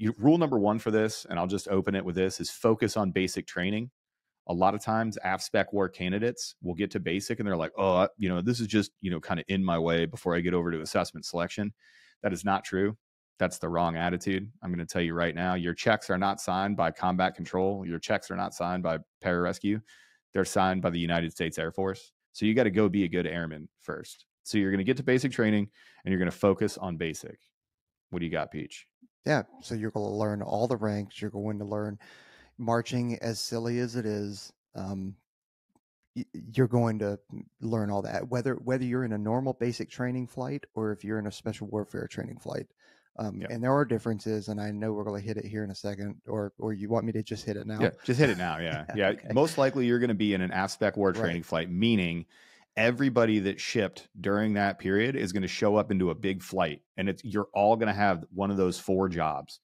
you, rule number one for this, and I'll just open it with this: is focus on basic training. A lot of times, AFSPEC war candidates will get to basic and they're like, "Oh, you know, this is just you know kind of in my way before I get over to assessment selection." That is not true. That's the wrong attitude. I'm going to tell you right now. Your checks are not signed by combat control. Your checks are not signed by pararescue. They're signed by the United States Air Force. So you got to go be a good airman first. So you're going to get to basic training and you're going to focus on basic. What do you got, Peach? Yeah. So you're going to learn all the ranks. You're going to learn marching, as silly as it is. Um, you're going to learn all that whether whether you're in a normal basic training flight or if you're in a special warfare training flight um, And there are differences, and I know we're going to hit it here in a second, or or you want me to just hit it now? Yeah, just hit it now. Yeah, yeah. okay. Most likely, you're going to be in an AFSPEC war training right. flight, meaning everybody that shipped during that period is going to show up into a big flight, and it's you're all going to have one of those four jobs.